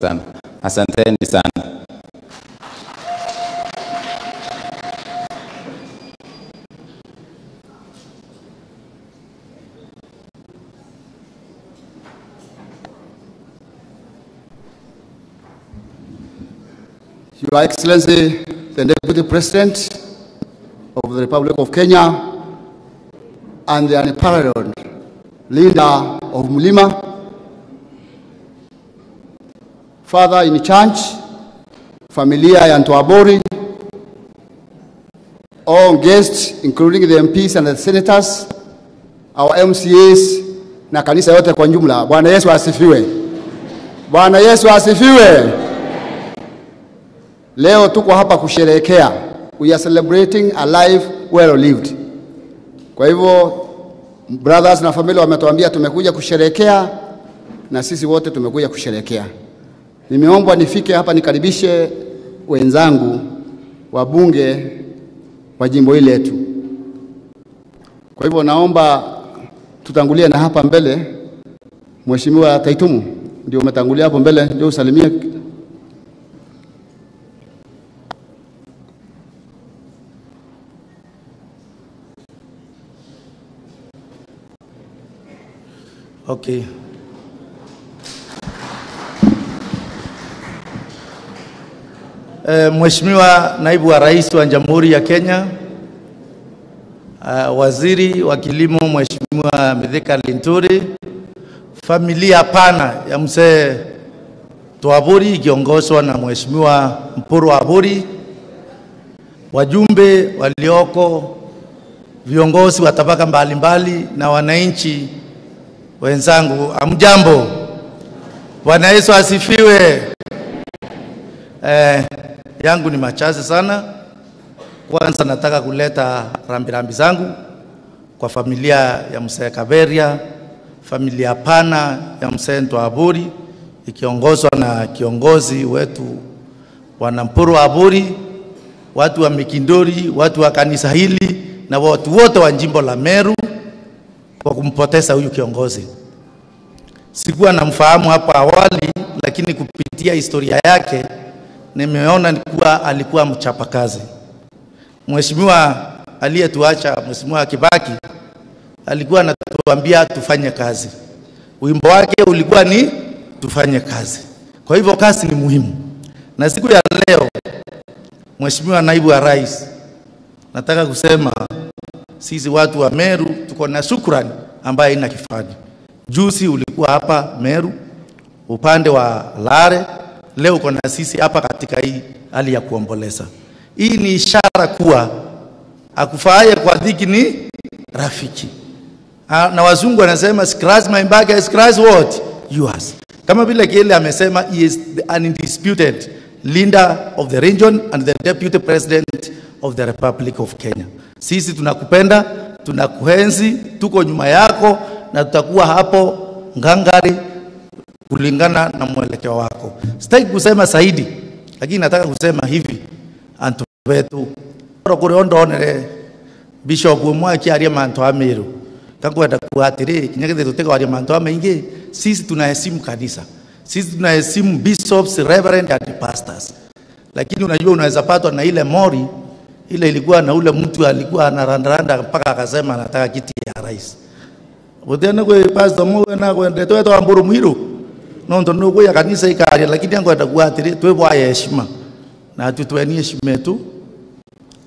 sana. Asanteni sana. Your Excellency, the Deputy President of the Republic of Kenya and the unparalleled leader of Mulima, Father in Church, familia ya Ntwabori, all guests including the MPs and the senators, our MCAs na kanisa yote kwa jumla. Bwana Yesu asifiwe. Bwana Yesu asifiwe. Leo tuko hapa kusherehekea. We are celebrating a life well lived. Kwa hivyo brothers na familia wametuambia tumekuja kusherehekea na sisi wote tumekuja kusherehekea. Nimeombwa nifike hapa nikaribishe wenzangu wabunge wa jimbo hili letu. Kwa hivyo naomba tutangulie na hapa mbele. Mheshimiwa Taitumu, ndio umetangulia hapo mbele, ndio usalimie. Okay. Eh, Mheshimiwa Naibu wa Rais wa Jamhuri ya Kenya, uh, Waziri wa Kilimo Mheshimiwa Mithika Linturi, familia pana ya mzee Twaburi ikiongozwa na Mheshimiwa Mpuru Aburi, wajumbe walioko, viongozi wa tabaka mbalimbali na wananchi wenzangu, amjambo. Bwana Yesu asifiwe. Eh, yangu ni machache sana. Kwanza nataka kuleta rambirambi zangu kwa familia ya mzee Kaveria, familia pana ya mzee Ntwaburi ikiongozwa na kiongozi wetu Bwana Mpuru Aburi, watu wa Mikindori, watu wa kanisa hili na watu wote wa jimbo la Meru kwa kumpoteza huyu kiongozi. Sikuwa namfahamu hapo awali, lakini kupitia historia yake nimeona kuwa alikuwa mchapakazi. Mheshimiwa aliyetuacha Mheshimiwa Kibaki alikuwa anatuambia tufanye kazi. Wimbo wake ulikuwa ni tufanye kazi. Kwa hivyo kazi ni muhimu, na siku ya leo, Mheshimiwa Naibu wa Rais, nataka kusema sisi watu wa Meru tuko na shukrani ambayo ina kifani. Juzi ulikuwa hapa Meru upande wa Lare, leo uko na sisi hapa katika hii hali ya kuomboleza. Hii ni ishara kuwa akufaaye kwa dhiki ni rafiki. Na wazungu wanasema scratch my back, scratch what yours. Kama vile kile amesema, he is the undisputed leader of the region and the deputy president of the Republic of Kenya. Sisi tunakupenda, tunakuhenzi, tuko nyuma yako na tutakuwa hapo ngangari kulingana na mwelekeo wako. Sitaki kusema zaidi, lakini nataka kusema hivi. Antu wetu kuri ondonere bishop mwaki aria mantu ameru kakwenda kuatiri atiri tutega aria mantu amaingi sisi tunaheshimu kanisa. Sisi tunaheshimu bishops reverend and pastors. Lakini unajua unaweza patwa na ile mori ile ilikuwa na ule mtu alikuwa anarandaranda mpaka akasema anataka kiti ya rais. Utene kwe pastor mwe na kwende tweto mburu mwiru nondo nuko ya kanisa ikaria lakini angoenda kuwa atiri heshima. Na tutweni heshima yetu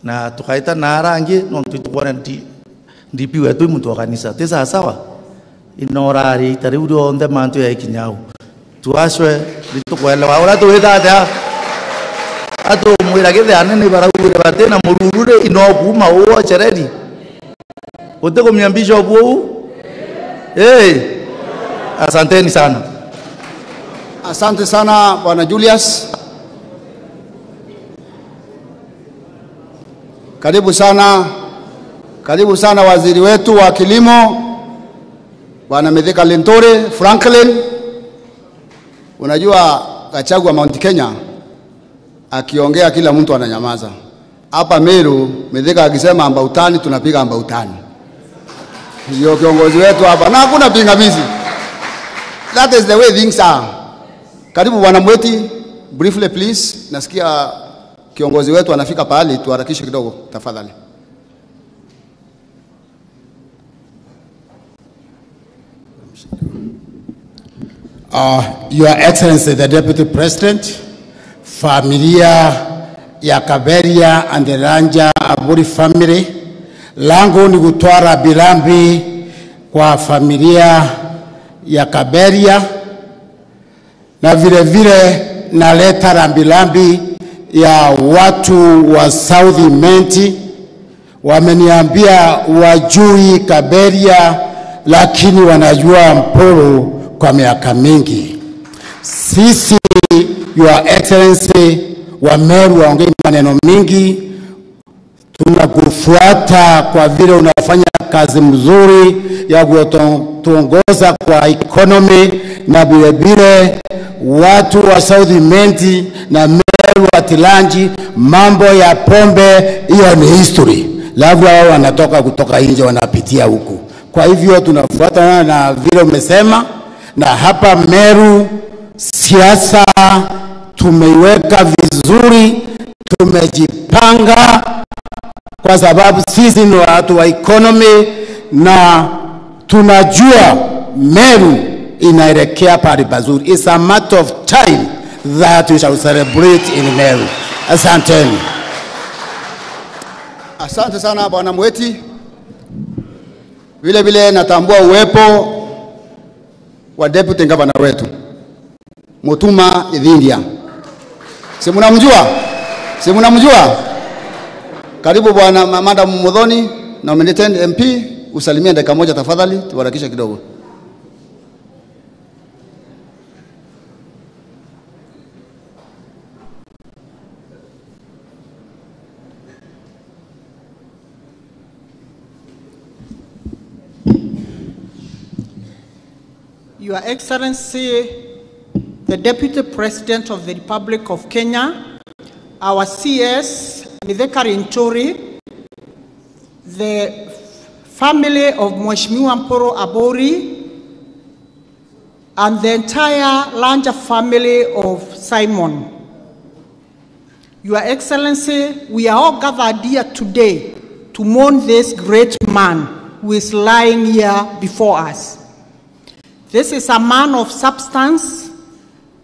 na tukaita na arangi no tutukwana ndi ndipi wetu mtu wa kanisa. Tesa sawa inorari tari uri onde mantu ya ikinyau. Tuashwe litukwelewa ura tuwita atia? Atu mwira githe anene baraure batena mururure inokuma uo chereri. Ute kumya bishop huu hey. asanteni sana Asante sana Bwana Julius. Karibu sana, karibu sana waziri wetu wa kilimo Bwana Mithika Linturi Franklin. Unajua Gachagua Mount Kenya akiongea kila mtu ananyamaza. Hapa Meru Mithika akisema ambautani, tunapiga ambautani. Ndio kiongozi wetu hapa, na hakuna pingamizi. That is the way things are. Karibu bwana Mweti, briefly please. Nasikia kiongozi wetu anafika pahali, tuharakishe kidogo tafadhali. Uh, Your Excellency the Deputy President, familia ya Kaberia and the Ranja Aburi family, langu ni kutwara bilambi kwa familia ya Kaberia na vile vile naleta rambirambi ya watu wa South Menti. Wameniambia wajui Kaberia, lakini wanajua Mpuru kwa miaka mingi. Sisi Your Excellency wa Meru waongei maneno mingi, tunakufuata kwa vile unafanya kazi mzuri ya kutuongoza kwa economy na vilevile vile watu wa South Menti na Meru Watilanji, mambo ya pombe hiyo ni history, labda wao wanatoka kutoka nje wanapitia huku. Kwa hivyo tunafuata na vile umesema, na hapa Meru siasa tumeiweka vizuri, tumejipanga kwa sababu sisi ni watu wa economy na tunajua Meru inaelekea pahali pazuri. It's a matter of time that we shall celebrate in Meru. Asanteni. Asante sana bwana Mweti. Vile vile natambua uwepo wa deputy gavana wetu Mutuma Idhindia. Si mnamjua? Si mnamjua? Karibu bwana ma- Madam Mudhoni, nominated MP, usalimie dakika moja tafadhali, tuharakishe kidogo. Your Excellency, the Deputy President of the Republic of Kenya, our CS, Mitheka Rinchori, the family of Mheshimiwa Mporo Abori, and the entire Lanja family of Simon. Your Excellency, we are all gathered here today to mourn this great man who is lying here before us. This is a man of substance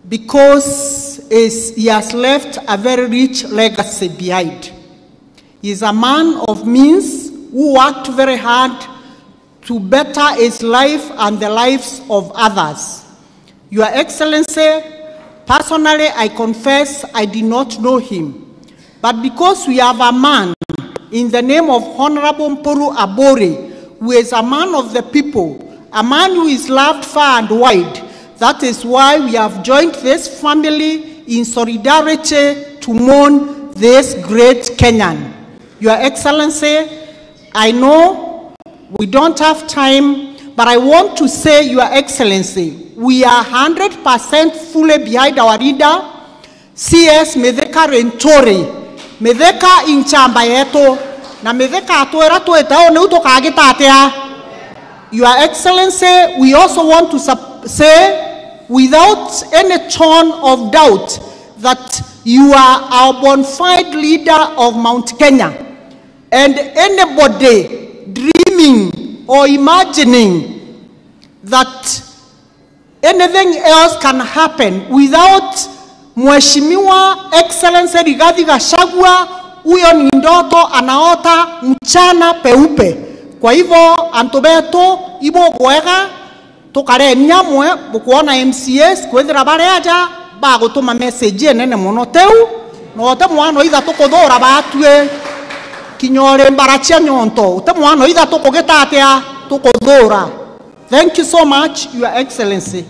because is- he has left a very rich legacy behind. He is a man of means who worked very hard to better his life and the lives of others. Your Excellency, personally, I confess I did not know him. But because we have a man in the name of Honorable Mpuru Abori, who is a man of the people, a man who is loved far and wide, that is why we have joined this family in solidarity to mourn this great Kenyan. Your Excellency, I know we don't have time, but I want to say, Your Excellency, we are 100% fully behind our leader, CS Mitheka Rentori. Mitheka inchamba yetu, na Mitheka atwira twitao niu tukagita atia. Your Excellency, we also want to say, without any tone of doubt, that you are our bona fide leader of Mount Kenya. And anybody dreaming or imagining that anything else can happen without Mheshimiwa Excellency Rigathi Gachagua, huyo ni ndoto anaota mchana peupe. Kwa hivyo antu betu ibo gwega tukarenia mwe bukuona MCS kwithira bareja bagutuma message nene muno teu note mwana itha tukuthura batue. Kinyore mbara cia nyonto ute mwana itha tukugita atia? Tukuthura. Thank you so much your excellency.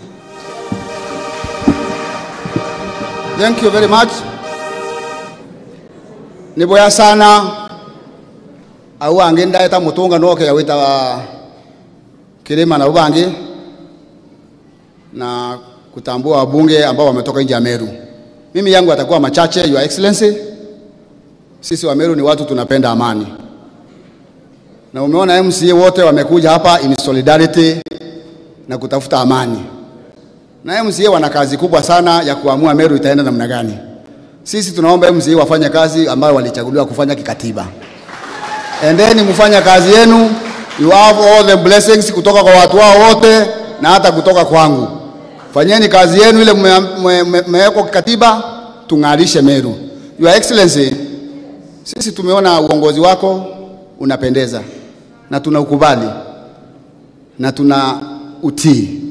Thank you very much. Ni boya sana. Au ange ndaeta mutunga noke yawita kirima na ubangi na kutambua wabunge ambao wametoka nje ya Meru. Mimi yangu atakuwa machache, Your Excellency. Sisi wa Meru ni watu tunapenda amani, na umeona MCA wote wamekuja hapa in solidarity na kutafuta amani. na MCA wana kazi kubwa sana ya kuamua Meru itaenda namna gani. Sisi tunaomba MCA wafanye kazi ambayo walichaguliwa kufanya kikatiba. Endeni mfanya kazi yenu, you have all the blessings kutoka kwa watu wao wote na hata kutoka kwangu. Fanyeni kazi yenu ile mmewekwa kikatiba, tung'arishe Meru. Your Excellency, sisi tumeona uongozi wako unapendeza na tunaukubali na tuna utii.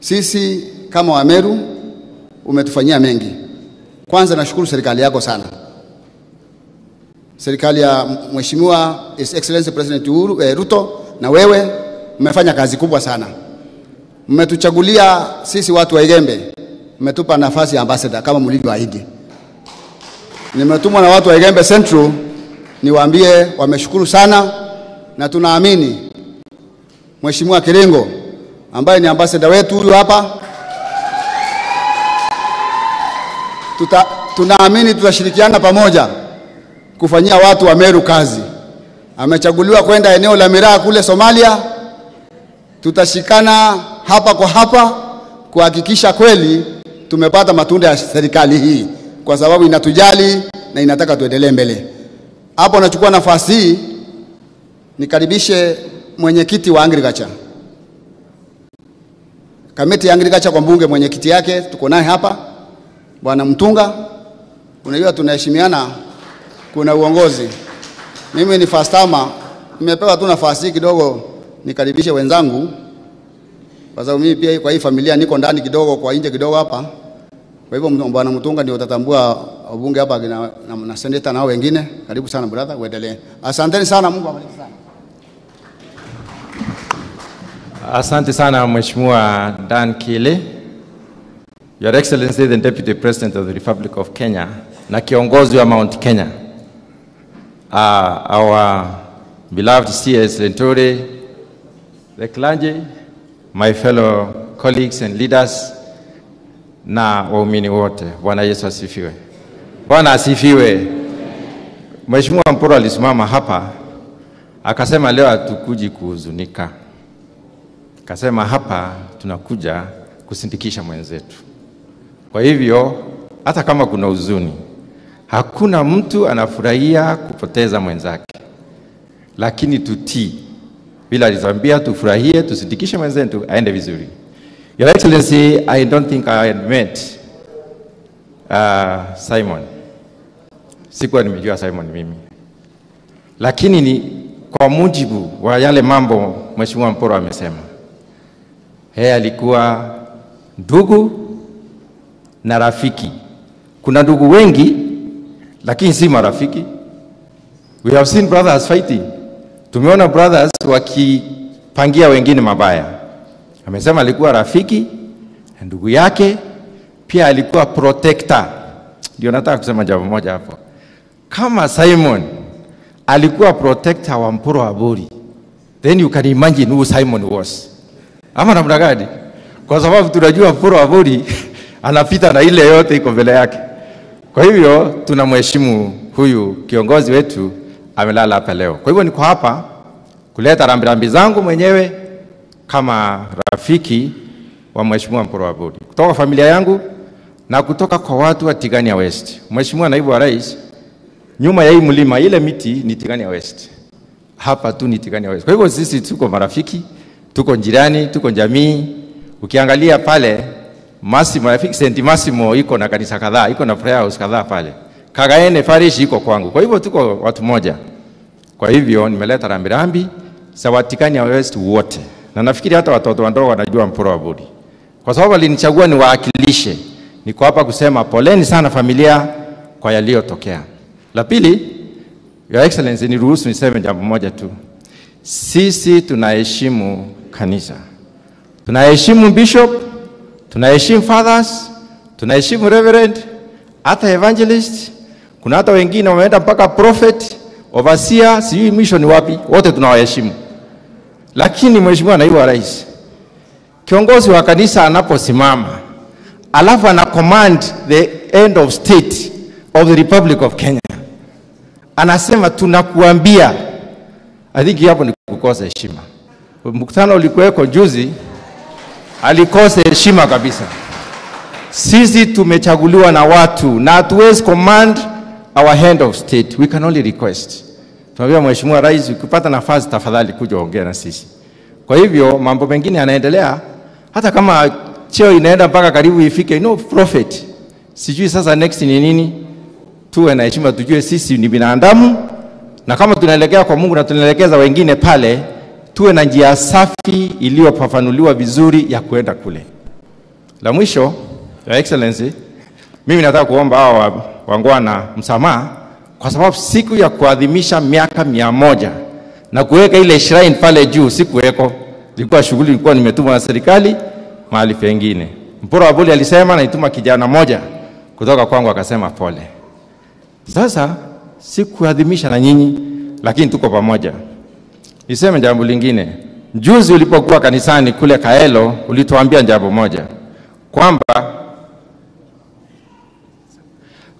Sisi kama wa meru umetufanyia mengi. Kwanza nashukuru serikali yako sana, serikali ya Mheshimiwa His Excellency President Uhuru eh, Ruto na wewe mmefanya kazi kubwa sana. Mmetuchagulia sisi watu wa Igembe, mmetupa nafasi ya ambassador kama mlivyoahidi. Nimetumwa na watu wa Igembe Central niwaambie wameshukuru sana, na tunaamini Mheshimiwa Kiringo ambaye ni ambassador wetu huyu hapa tuta, tunaamini tutashirikiana pamoja kufanyia watu wa Meru kazi. Amechaguliwa kwenda eneo la Miraa kule Somalia. Tutashikana hapa kwa hapa kuhakikisha kweli tumepata matunda ya serikali hii, kwa sababu inatujali na inataka tuendelee mbele. Hapo nachukua nafasi hii nikaribishe mwenyekiti wa agriculture, kamiti ya agriculture kwa mbunge, mwenyekiti yake tuko naye hapa, bwana Mtunga. Unajua tunaheshimiana, kuna uongozi. Mimi ni fastama, nimepewa tu nafasi kidogo nikaribishe wenzangu, kwa sababu mimi pia kwa hii familia niko ndani kidogo, kwa nje kidogo hapa. Kwa hivyo bwana Mtunga ndio utatambua wabunge hapa na, na, na seneta nao wengine. Karibu sana brother, uendelee. Asanteni sana, Mungu awabariki sana. Asante sana Mheshimiwa Dan Kile, Your Excellency the Deputy President of the Republic of Kenya na kiongozi wa Mount Kenya, uh, our beloved CS Lentore, the clergy, my fellow colleagues and leaders na waumini wote. Bwana Yesu asifiwe. Bwana asifiwe. Mheshimiwa Mpuro alisimama hapa akasema leo hatukuji kuhuzunika, akasema hapa tunakuja kusindikisha mwenzetu. Kwa hivyo hata kama kuna huzuni, hakuna mtu anafurahia kupoteza mwenzake, lakini tutii bila alizambia tufurahie, tusitikishe mwenzetu aende vizuri. Your Excellency, I don't think I had met uh, Simon. Sikuwa nimejua Simon mimi, lakini ni kwa mujibu wa yale mambo Mheshimiwa Mporo amesema, yeye alikuwa ndugu na rafiki. Kuna ndugu wengi lakini si marafiki. We have seen brothers fighting. Tumeona brothers wakipangia wengine mabaya. Amesema alikuwa rafiki na ndugu yake, pia alikuwa protector. Ndio nataka kusema jambo moja hapo. Kama Simon alikuwa protector wa Mporo wa Bori, then you can imagine who Simon was. Ama namna gani? Kwa sababu tunajua Mporo wa Bori anapita na ile yote iko mbele yake. Kwa hivyo tunamheshimu huyu kiongozi wetu, amelala hapa leo. Kwa hivyo niko hapa kuleta rambirambi zangu mwenyewe kama rafiki wa Mheshimiwa Mporo wa Bodi kutoka familia yangu na kutoka kwa watu wa Tigania West. Mheshimiwa Naibu wa Rais, nyuma ya hii mlima ile miti ni Tigania West, hapa tu ni Tigania West. Kwa hivyo sisi tuko marafiki, tuko jirani, tuko jamii. Ukiangalia pale Massimo, rafiki Saint Massimo iko na kanisa kadhaa, iko na prayer house kadhaa pale. Kagaene parish iko kwangu. Kwa hivyo tuko watu moja. Kwa hivyo nimeleta rambirambi za ya West wote, na nafikiri hata watoto wadogo wanajua Mpura wa Bodi, kwa sababu alinichagua niwaakilishe. Niko hapa kusema poleni sana familia kwa yaliyotokea. La pili, Your Excellency, niruhusu niseme jambo moja tu. Sisi tunaheshimu kanisa, tunaheshimu bishop, tunaheshimu fathers, tunaheshimu reverend, hata evangelist. Kuna hata wengine wameenda mpaka prophet, overseer, sijui mwisho ni wapi, wote tunawaheshimu. Lakini Mheshimiwa Naibu wa Rais, kiongozi wa kanisa anaposimama alafu ana command the end of state of the Republic of Kenya, anasema tunakuambia, I think hapo ni kukosa heshima. Mkutano ulikuweko juzi alikosa heshima kabisa. Sisi tumechaguliwa na watu na hatuwezi command our head of state, we can only request. Tunamwambia Mheshimiwa Rais, ukipata nafasi tafadhali kuja ongea na sisi. Kwa hivyo mambo mengine yanaendelea, hata kama cheo inaenda mpaka karibu ifike, know, prophet. Sijui sasa next ni nini, tuwe na heshima, tujue sisi ni binadamu, na kama tunaelekea kwa Mungu na tunaelekeza wengine pale, tuwe na njia safi iliyofafanuliwa vizuri ya kuenda kule. La mwisho, Your Excellency, mimi nataka kuomba hawa wa- wangwana msamaha kwa sababu siku ya kuadhimisha miaka mia moja na kuweka ile shrine pale juu sikuweko, ilikuwa shughuli, ilikuwa nimetumwa na serikali mahali pengine. Mpora wa Buli alisema naituma kijana moja kutoka kwangu, akasema pole. Sasa sikuadhimisha na nyinyi, lakini tuko pamoja. Niseme jambo lingine. Juzi ulipokuwa kanisani kule Kaelo, ulituambia jambo moja kwamba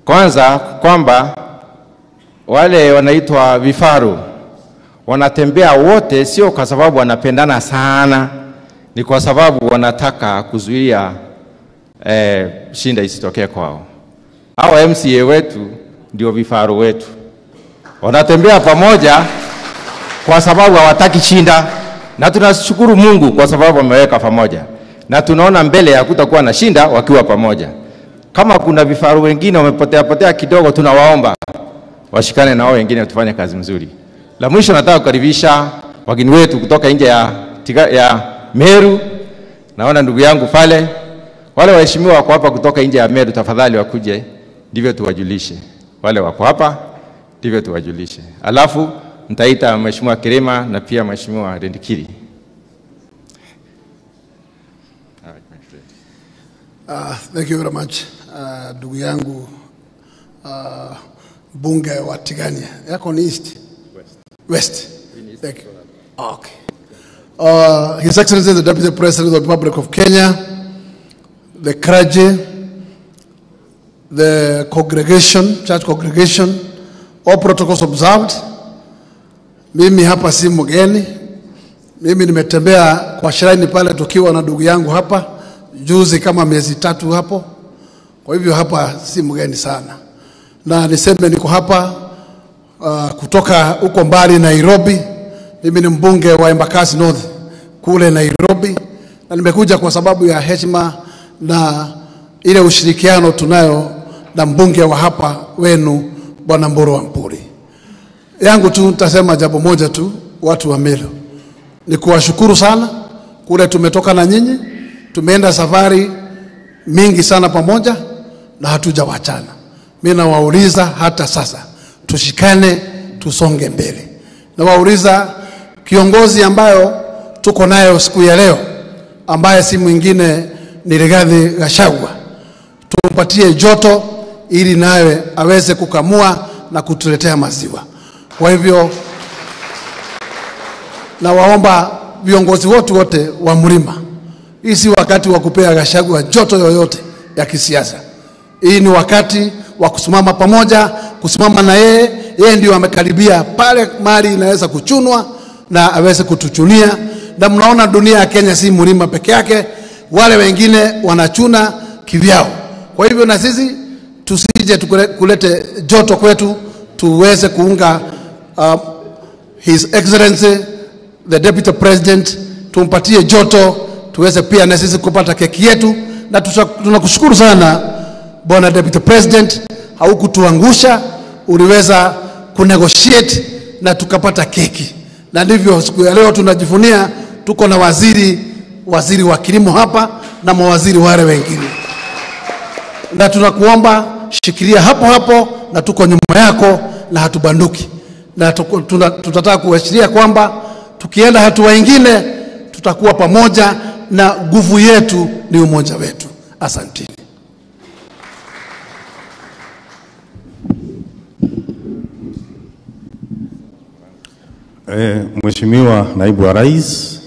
kwanza kwamba wale wanaitwa vifaru wanatembea wote, sio kwa sababu wanapendana sana, ni kwa sababu wanataka kuzuia eh, shinda isitokee kwao. Hawa MCA wetu ndio vifaru wetu, wanatembea pamoja kwa sababu hawataki shinda, na tunashukuru Mungu kwa sababu wameweka pamoja, na tunaona mbele ya kutakuwa na shinda wakiwa pamoja. Kama kuna vifaru wengine wamepotea potea kidogo, tunawaomba washikane na wao wengine, tufanye kazi mzuri. La mwisho, nataka kukaribisha wageni wetu kutoka nje ya, ya Meru. Naona ndugu yangu pale, wale waheshimiwa wako hapa kutoka nje ya Meru, tafadhali wakuje, ndivyo tuwajulishe. Wale wako hapa ndivyo tuwajulishe, alafu nitaita Mheshimiwa Kirima na pia Mheshimiwa Rendikiri. Uh, thank you very much uh, ndugu yangu uh, bunge wa Tigania yako ni east west, Thank you. Okay. Uh, His Excellency the Deputy President of the Republic of Kenya, the clergy, the congregation, church congregation, all protocols observed. Mimi hapa si mgeni, mimi nimetembea kwa shrine pale tukiwa na ndugu yangu hapa juzi kama miezi tatu hapo. Kwa hivyo hapa si mgeni sana, na niseme niko hapa uh, kutoka huko mbali Nairobi. Mimi ni mbunge wa Embakasi North kule Nairobi, na nimekuja kwa sababu ya heshima na ile ushirikiano tunayo na mbunge wa hapa wenu Bwana Mburu wa Mpuri. Yangu tu nitasema jambo moja tu, watu wa Meru, ni kuwashukuru sana kule tumetoka na nyinyi, tumeenda safari mingi sana pamoja na hatujawachana. Mimi nawauliza hata sasa, tushikane, tusonge mbele. Nawauliza kiongozi ambayo tuko nayo siku ya leo, ambaye si mwingine ni Rigathi Gachagua, tumpatie joto ili nawe aweze kukamua na kutuletea maziwa. Kwa hivyo nawaomba viongozi wote wote wa mlima, hii si wakati wa kupea Gachagua joto yoyote ya kisiasa. Hii ni wakati wa kusimama pamoja, kusimama na yeye. Yeye ndio amekaribia pale mali inaweza kuchunwa na aweze kutuchunia, na mnaona dunia ya Kenya si mlima peke yake, wale wengine wanachuna kivyao. Kwa hivyo na sisi tusije tukulete kulete joto kwetu, tuweze kuunga uh, His Excellency the Deputy President, tumpatie joto tuweze pia na sisi kupata keki yetu, na tunakushukuru sana Bwana Deputy President, haukutuangusha, uliweza kunegotiate na tukapata keki, na ndivyo siku ya leo tunajivunia tuko na waziri waziri wa kilimo hapa na mawaziri wale wengine na tunakuomba shikilia hapo hapo, na tuko nyuma yako na hatubanduki, na tunataka kuashiria kwamba tukienda hatua ingine tutakuwa pamoja, na nguvu yetu ni umoja wetu. Asanteni. E, Mheshimiwa Naibu wa Rais,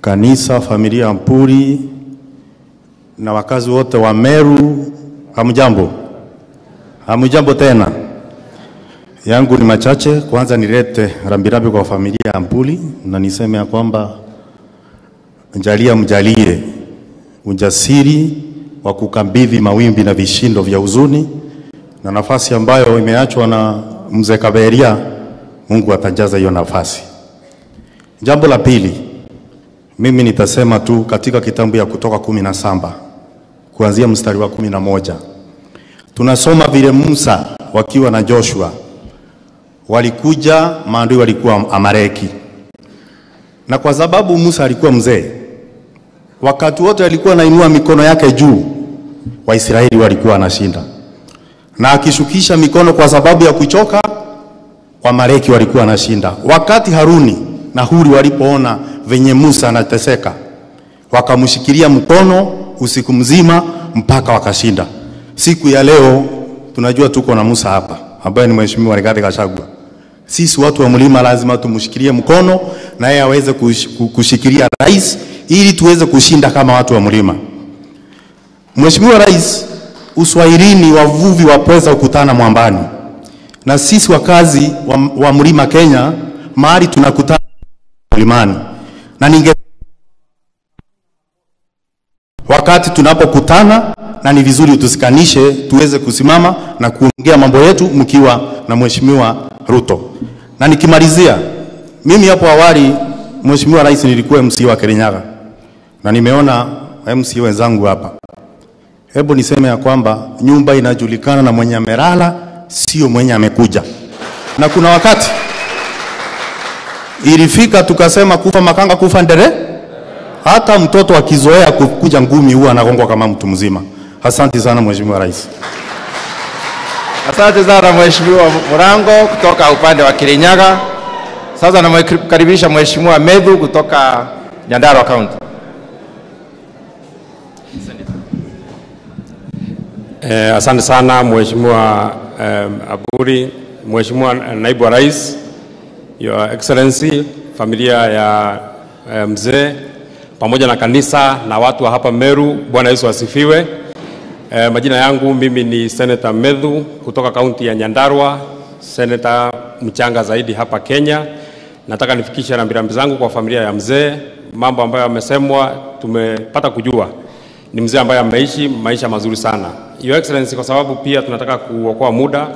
kanisa, familia Mpuri na wakazi wote wa Meru, hamjambo? Hamjambo tena. Yangu ni machache. Kwanza nilete rambirambi kwa familia ya Mpuri na niseme ya kwamba njalia mjalie ujasiri wa kukabidhi mawimbi na vishindo vya huzuni na nafasi ambayo imeachwa na mzee Kaberia, Mungu atajaza hiyo nafasi. Jambo la pili, mimi nitasema tu katika kitabu ya Kutoka kumi na saba kuanzia mstari wa kumi na moja tunasoma vile Musa wakiwa na Joshua walikuja, maadui walikuwa amareki na kwa sababu Musa alikuwa mzee, wakati wote alikuwa anainua mikono yake juu, Waisraeli walikuwa wanashinda, na akishukisha mikono kwa sababu ya kuchoka, Wamaleki walikuwa wanashinda. Wakati Haruni na Huri walipoona venye Musa anateseka, wakamshikilia mkono usiku mzima mpaka wakashinda. Siku ya leo tunajua tuko na Musa hapa ambaye ni mheshimiwa Rigathi Gachagua. Sisi watu wa mlima lazima tumshikilie mkono na yeye aweze kush- kushikilia rais ili tuweze kushinda kama watu wa mlima. Mheshimiwa Rais, Uswahilini wavuvi wapweza kukutana mwambani, na sisi wakazi wa, wa mlima Kenya mahali tunakutana mlimani, na ninge wakati tunapokutana na ni vizuri utusikanishe tuweze kusimama na kuongea mambo yetu mkiwa na Mheshimiwa Ruto. Na nikimalizia, mimi hapo awali, Mheshimiwa Rais, nilikuwa MC wa Kirinyaga na nimeona MC wenzangu hapa. Hebu niseme ya kwamba nyumba inajulikana na mwenye amelala, sio mwenye amekuja. Na kuna wakati ilifika tukasema kufa makanga kufa ndere hata mtoto akizoea kukuja ngumi huwa anagongwa kama mtu mzima. Asante sana Mheshimiwa Rais. Asante sana Mheshimiwa Murango kutoka upande wa Kirinyaga. Sasa namkaribisha Mheshimiwa Medhu kutoka Nyandarua County. Eh, asante sana Mheshimiwa eh, Aburi, Mheshimiwa Naibu wa Rais, Your Excellency, familia ya um, mzee pamoja na kanisa na watu wa hapa Meru, Bwana Yesu asifiwe. E, majina yangu mimi ni Senator Medhu kutoka kaunti ya Nyandarua, senator mchanga zaidi hapa Kenya. Nataka nifikishe rambirambi zangu kwa familia ya mzee. Mambo ambayo amesemwa tumepata kujua ni mzee ambaye ameishi maisha mazuri sana. Your Excellency, kwa sababu pia tunataka kuokoa muda,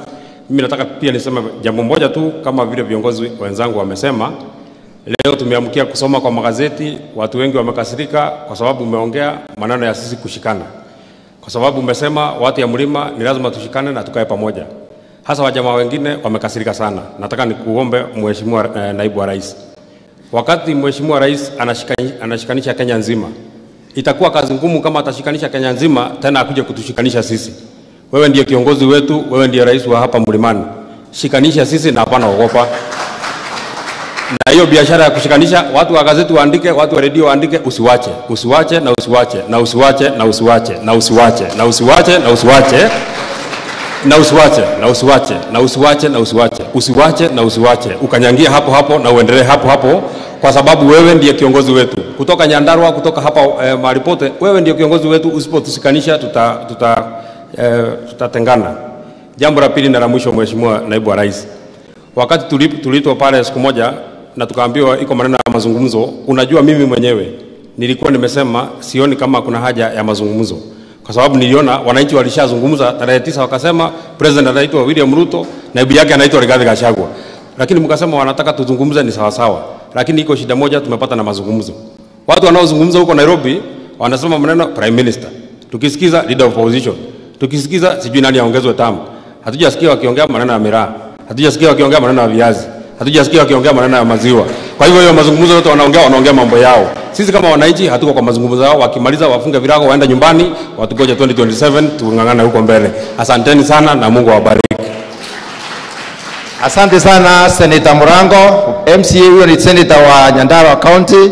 mimi nataka pia niseme jambo moja tu, kama vile viongozi wenzangu wamesema. Leo tumeamkia kusoma kwa magazeti, watu wengi wamekasirika kwa sababu umeongea maneno ya sisi kushikana, kwa sababu umesema watu ya mlima ni lazima tushikane na tukae pamoja. Hasa wajamaa wengine wamekasirika sana. Nataka nikuombe Mheshimiwa eh, Naibu wa Rais, wakati Mheshimiwa Rais anashikani, anashikanisha Kenya nzima, itakuwa kazi ngumu kama atashikanisha Kenya nzima tena akuje kutushikanisha sisi. Wewe ndiye kiongozi wetu, wewe ndiye rais wa hapa mlimani, shikanisha sisi na hapana ogopa. Na hiyo biashara ya kushikanisha watu wa gazeti waandike, watu wa redio waandike, usiwache, usiwache na usiwache na usiwache na usiwache na usiwache na usiwache na usiwache na usiwache na usiwache na usiwache na usiwache. Usiwache na usiwache. Ukanyangia hapo hapo na uendelee hapo hapo, kwa sababu wewe ndiye kiongozi wetu. Kutoka Nyandarua, kutoka hapa eh, mahali pote. Wewe ndiye kiongozi wetu, usipotusikanisha tuta, tuta, eh, tutatengana. Jambo la pili na la mwisho, Mheshimiwa Naibu wa Rais, wakati tuliitwa pale siku moja na tukaambiwa iko maneno ya mazungumzo, unajua mimi mwenyewe nilikuwa nimesema sioni kama kuna haja ya mazungumzo. Kwa sababu niliona wananchi walishazungumza tarehe tisa, wakasema president anaitwa William Ruto, naibu yake anaitwa Rigathi Gachagua, lakini mkasema wanataka tuzungumze, ni sawasawa, lakini iko shida moja tumepata na mazungumzo. Watu wanaozungumza huko Nairobi wanasema maneno prime minister, tukisikiza leader of opposition, tukisikiza sijui nani aongezwe tamu. Hatujasikia wakiongea maneno ya miraa, hatujasikia wakiongea maneno ya viazi, hatujasikia wakiongea maneno ya maziwa. Kwa hivyo hiyo mazungumzo yote wanaongea, wanaongea mambo yao. Sisi kama wananchi hatuko kwa mazungumzo yao. Wakimaliza wafunge virago waenda nyumbani, watugoje 2027 tung'ang'ane huko mbele. Asanteni sana na Mungu awabariki. Asante sana Senator Murango. MCA huyo ni senator wa Nyandarua County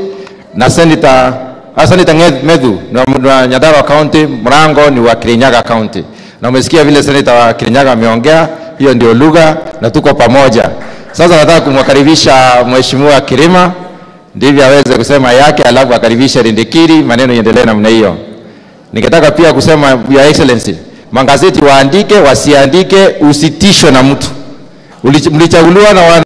na senator ah, Nge- Medhu ni wa wa Nyandarua County, Murango ni wa Kirinyaga County. Na umesikia vile senator wa Kirinyaga ameongea, hiyo ndio lugha na tuko pamoja. Sasa nataka kumwakaribisha Mheshimiwa Kirima ndivyo aweze kusema yake, alafu akaribishe Rindikiri, maneno iendelee namna hiyo. Ningetaka pia kusema Your Excellency, magazeti waandike, wasiandike, usitishwe na mtu. Mlichaguliwa na wana